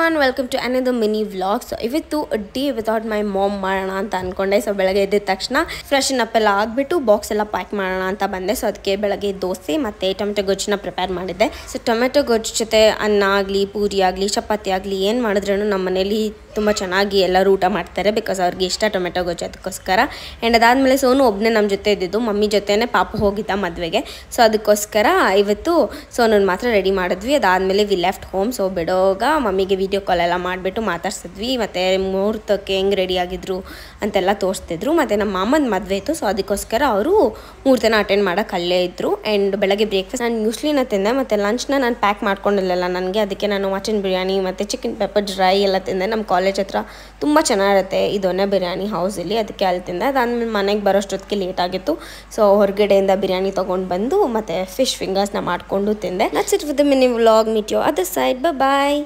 One welcome to another mini vlog so ಇವತ್ತು day without my mom ಮಾಡೋಣ ಅಂತ ಅನ್ಕೊಂಡೆ. ಸೊ ಬೆಳಗ್ಗೆ ಎದ್ದ ತಕ್ಷಣ ಫ್ರೆಶನ್ ಅಪ್ ಎಲ್ಲ ಆಗಿಬಿಟ್ಟು ಬಾಕ್ಸ್ ಎಲ್ಲ ಪ್ಯಾಕ್ ಮಾಡೋಣ ಅಂತ ಬಂದೆ. ಸೊ ಅದಕ್ಕೆ ಬೆಳಗ್ಗೆ ದೋಸೆ ಮತ್ತು ಟೊಮೆಟೊ ಗೊಜ್ಜನ್ನ ಪ್ರಿಪೇರ್ ಮಾಡಿದ್ದೆ. ಸೊ ಟೊಮೆಟೊ ಗೊಜ್ಜು ಜೊತೆ ಅನ್ನ ಆಗಲಿ, ಪೂರಿ ಆಗಲಿ, ಚಪಾತಿ ಆಗಲಿ ಏನು ಮಾಡಿದ್ರೂ ನಮ್ಮ ಮನೇಲಿ ತುಂಬ ಚೆನ್ನಾಗಿ ಎಲ್ಲರೂ ಊಟ ಮಾಡ್ತಾರೆ ಬಿಕಾಸ್ ಅವ್ರಿಗೆ ಇಷ್ಟ ಟೊಮೆಟೊ ಗೊಜ್ಜು ಅದಕ್ಕೋಸ್ಕರ. ಆ್ಯಂಡ್ ಅದಾದಮೇಲೆ ಸೋನು ಒಬ್ಬನೇ ನಮ್ಮ ಜೊತೆ ಇದ್ದಿದ್ದು. ಮಮ್ಮಿ ಜೊತೆನೇ ಪಾಪ ಹೋಗಿದ್ದ ಮದುವೆಗೆ. ಸೊ ಅದಕ್ಕೋಸ್ಕರ ಇವತ್ತು ಸೋನನ್ನು ಮಾತ್ರ ರೆಡಿ ಮಾಡಿದ್ವಿ. ಅದಾದಮೇಲೆ ವಿ ಲೆಫ್ಟ್ ಹೋಮ್ ಸೊ ಬಿಡೋಗ ಮಮ್ಮಿಗೆ ವಿಡಿಯೋ ಕಾಲ್ ಎಲ್ಲ ಮಾಡಿಬಿಟ್ಟು ಮಾತಾಡ್ಸಿದ್ವಿ. ಮತ್ತು ಮುಹೂರ್ತಕ್ಕೆ ಹೆಂಗೆ ರೆಡಿ ಆಗಿದ್ರು ಅಂತೆಲ್ಲ ತೋರಿಸ್ತಿದ್ರು. ಮತ್ತು ನಮ್ಮ ಮಾಮನ ಮದುವೆ ಇತ್ತು. ಸೊ ಅದಕ್ಕೋಸ್ಕರ ಅವರು ಮೂರ್ತನ ಅಟೆಂಡ್ ಮಾಡೋಕೆ ಅಲ್ಲೇ ಇದ್ದರು ಆ್ಯಂಡ್ ಬೆಳಗ್ಗೆ ಬ್ರೇಕ್ಫಾಸ್ಟ್ ನಾನು ಯೂಸ್ಲಿನ ತಿಂದೆ. ಮತ್ತು ಲಂಚ್ನ ನಾನು ಪ್ಯಾಕ್ ಮಾಡ್ಕೊಂಡಿರಲಿಲ್ಲ. ನನಗೆ ಅದಕ್ಕೆ ನಾನು ಮಟನ್ ಬಿರಿಯಾನಿ ಮತ್ತು ಚಿಕನ್ ಪೆಪ್ಪರ್ ಡ್ರೈ ಎಲ್ಲ ತಿಂದೆ. ನಮ್ಮ ಕಾಲೇಜ್ ಹತ್ರ ತುಂಬ ಚೆನ್ನಾಗಿರುತ್ತೆ ಇದೊನ್ನೇ ಬಿರಿಯಾನಿ ಹೌಸಲ್ಲಿ ಅದಕ್ಕೆ ಅಲ್ಲಿ ತಿಂದೆ. ಅದಾದ್ಮೇಲೆ ಮನೆಗೆ ಬರೋಷ್ಟೊತ್ತಿಗೆ ಲೇಟ್ ಆಗಿತ್ತು. ಸೊ ಹೊರಗಡೆಯಿಂದ ಬಿರಿಯಾನಿ ತೊಗೊಂಡು ಬಂದು, ಮತ್ತು ಫಿಶ್ ಫಿಂಗರ್ಸ್ನ ಮಾಡಿಕೊಂಡು ತಿಂದೆ. That's it with mini vlog meet you other side bye